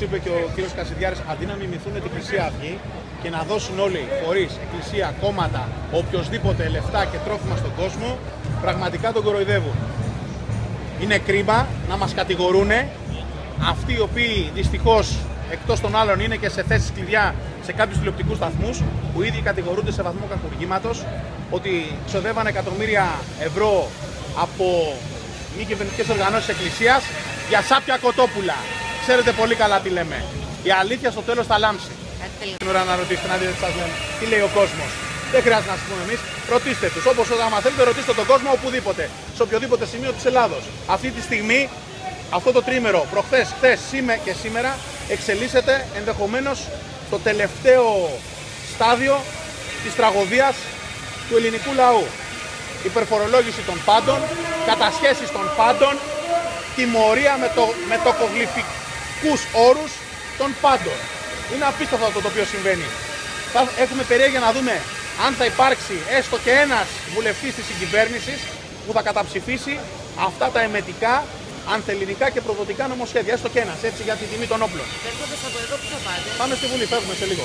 είπε και ο κύριος Κασιδιάρης, αντί να μιμηθούν την Χρυσή Αυγή και να δώσουν όλοι φορείς, εκκλησία, κόμματα, οποιοδήποτε λεφτά και τρόφιμα στον κόσμο, πραγματικά τον κοροϊδεύουν. Είναι κρίμα να μας κατηγορούν αυτοί οι οποίοι δυστυχώς εκτός των άλλων είναι και σε θέσεις κλειδιά σε κάποιους τηλεοπτικούς σταθμούς που ήδη κατηγορούνται σε βαθμό κακουργήματος ότι ξοδεύανε εκατομμύρια ευρώ από μη κυβερνητικές οργανώσεις εκκλησίας για σάπια κοτόπουλα. Ξέρετε πολύ καλά τι λέμε. Η αλήθεια στο τέλος θα λάμψει. Την ώρα να ρωτήσετε, να δείτε τι σας λέμε. Τι λέει ο κόσμος. Δεν χρειάζεται να σας πούμε εμείς. Ρωτήστε τους. Όπως όταν θέλετε, ρωτήστε τον κόσμο οπουδήποτε. Σε οποιοδήποτε σημείο της Ελλάδος. Αυτή τη στιγμή, αυτό το τρίμερο, προχθές, χθες και σήμερα, εξελίσσεται ενδεχομένως στο τελευταίο στάδιο της τραγωδίας του ελληνικού λαού. Υπερφορολόγηση των πάντων, κατασχέσεις των πάντων, τιμωρία με, το, με τοκογλυφικούς όρους των πάντων. Είναι απίστευτο αυτό το οποίο συμβαίνει. Θα έχουμε περίεργα να δούμε αν θα υπάρξει έστω και ένας βουλευτής της συγκυβέρνησης που θα καταψηφίσει αυτά τα εμετικά ανθεληνικά και προδοτικά νομοσχέδια. Έστω και ένας, έτσι για τη τιμή των όπλων. Φεύγοντα από εδώ, πού θα πάτε; Πάμε στη Βουλή, φεύγουμε σε λίγο.